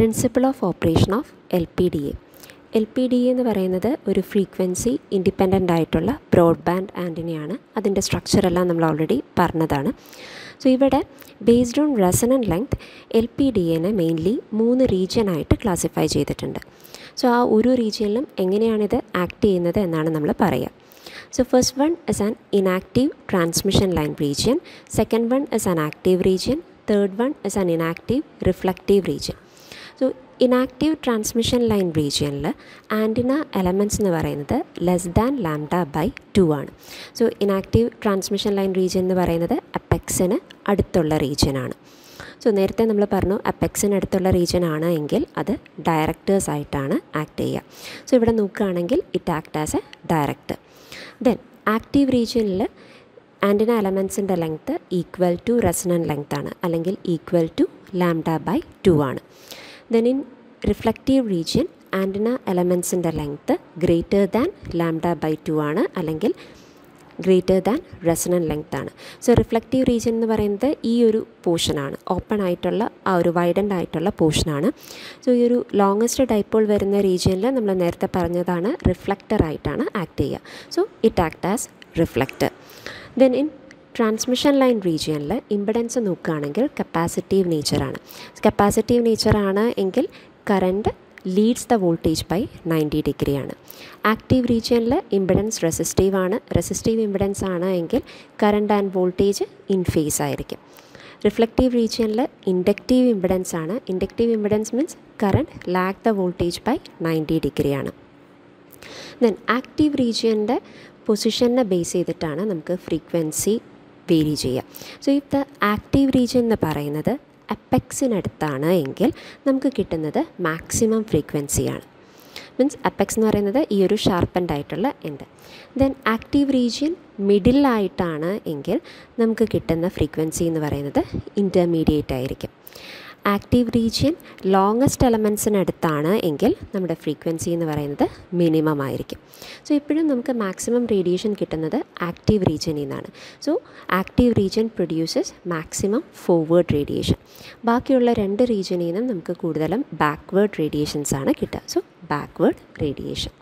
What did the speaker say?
Principle of operation of L P D A L P D എന്ന് പറയുന്നത് ഒരു frequency independent ആയിട്ടുള്ള broadband ആന്റിനയാണ്. അതിന്റെ സ്ട്രക്ചറെല്ലാം നമ്മൾ ഓൾറെഡി പറഞ്ഞതാണ്. സോ ഇവിടെ based on resonant length L P D എനെ മെയിൻലി മൂന്ന് റീജിയനായിട്ട് ക്ലാസിഫൈ ചെയ്തിട്ടുണ്ട്. സോ ആ ഒരു റീജിയനിലും എങ്ങനെയാണിത് ആക്ട് ചെയ്യുന്നത് എന്നാണ് നമ്മൾ പറയുക so first one is an inactive transmission line region, second one is an active region, third one is an inactive reflective region. So inactive transmission line റീജിയനിൽ ആന്റിന എലമെന്റ്സ് എന്ന് പറയുന്നത് less than lambda by two ആണ്. So inactive transmission line region എന്ന് പറയുന്നത് അപ്പെക്സിന് അടുത്തുള്ള റീജിയനാണ് so നേരത്തെ നമ്മൾ പറഞ്ഞു അപ്പെക്സിന് അടുത്തുള്ള റീജിയൻ ആണ് എങ്കിൽ അത് ഡയറക്ടേഴ്സ് ആയിട്ടാണ് ആക്ട് ചെയ്യുക. സോ ഇവിടെ നോക്കുകയാണെങ്കിൽ it act as a direct then active റീജിയനിൽ antenna എലമെൻസിന്റെ length equal to resonant length ആണ് അല്ലെങ്കിൽ equal to lambda by two ആണ്. Then in reflective region antenna എലമെൻസിന്റെ length greater than lambda by two ആണ് അല്ലെങ്കിൽ greater than resonant length ആണ്. So reflective region എന്ന് പറയുന്നത് ഈ ഒരു പോർഷനാണ് ഓപ്പൺ ആയിട്ടുള്ള ആ ഒരു വൈഡൻഡ് ആയിട്ടുള്ള പോർഷനാണ് സോ ഈ ഒരു ലോങ്ങസ്റ്റ് ഡൈപ്പോൾ വരുന്ന റീജിയനിൽ നമ്മൾ നേരത്തെ പറഞ്ഞതാണ് റിഫ്ലക്റ്റർ ആയിട്ടാണ് ആക്ട് ചെയ്യുക. So it act as reflector then in transmission line റീജിയനിൽ ഇമ്പിഡൻസ് നോക്കുകയാണെങ്കിൽ കപ്പാസിറ്റീവ് നേച്ചറാണ് കപ്പാസിറ്റീവ് നേച്ചറാണ് എങ്കിൽ current leads the voltage by ninety ഡിഗ്രിയാണ് ആക്റ്റീവ് റീജിയനിൽ ഇമ്പിഡൻസ് റെസിസ്റ്റീവ് ആണ്. റെസിസ്റ്റീവ് ഇമ്പിഡൻസ് ആണ് എങ്കിൽ current and voltage in phase ആയിരിക്കും. റിഫ്ലക്റ്റീവ് റീജിയനിൽ ഇൻഡക്റ്റീവ് ഇമ്പിഡൻസ് ആണ്. Inductive impedance means current lag the voltage by ninety ഡിഗ്രിയാണ് ദെൻ ആക്റ്റീവ് റീജിയന്റെ പൊസിഷനെ ബേസ് ചെയ്തിട്ടാണ് നമുക്ക് ഫ്രീക്വൻസി വേരി ചെയ്യുക so if the active region എന്ന് പറയുന്നത് അപ്പെക്സിനടുത്താണ് എങ്കിൽ നമുക്ക് കിട്ടുന്നത് മാക്സിമം ഫ്രീക്വൻസിയാണ് മീൻസ് അപ്പെക്സ് എന്ന് പറയുന്നത് ഈ ഒരു ഷാർപ്പൻഡ് ആയിട്ടുള്ള എൻഡ് ദെൻ ആക്റ്റീവ് റീജിയൻ മിഡിലായിട്ടാണ് എങ്കിൽ നമുക്ക് കിട്ടുന്ന ഫ്രീക്വൻസി എന്ന് പറയുന്നത് ഇന്റർമീഡിയറ്റ് ആയിരിക്കും. ആക്റ്റീവ് റീജിയൻ ലോങ്ങസ്റ്റ് എലമെൻസിനടുത്താണ് എങ്കിൽ നമ്മുടെ ഫ്രീക്വൻസി എന്ന് പറയുന്നത് മിനിമം ആയിരിക്കും. സോ ഇപ്പോഴും നമുക്ക് മാക്സിമം റേഡിയേഷൻ കിട്ടുന്നത് ആക്റ്റീവ് റീജിയനിൽ നിന്നാണ്. So active region produces maximum forward radiation ബാക്കിയുള്ള രണ്ട് റീജിയനിൽ നിന്നും നമുക്ക് കൂടുതലും ബാക്ക്വേർഡ് റേഡിയേഷൻസ് ആണ് കിട്ടുക. So backward radiation